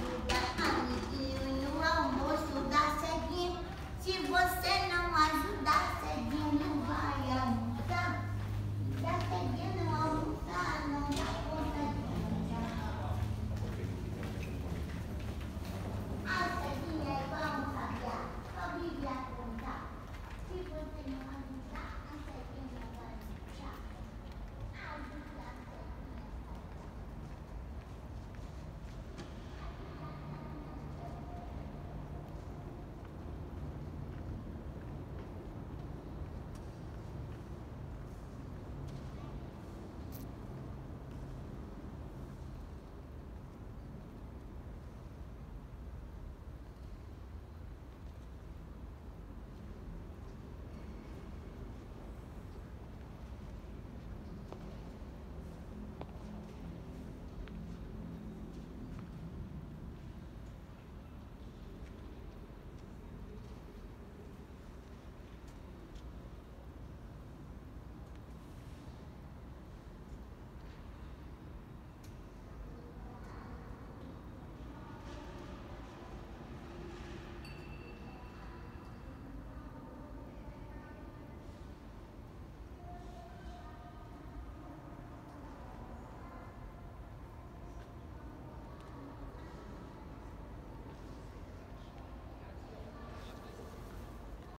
Yeah.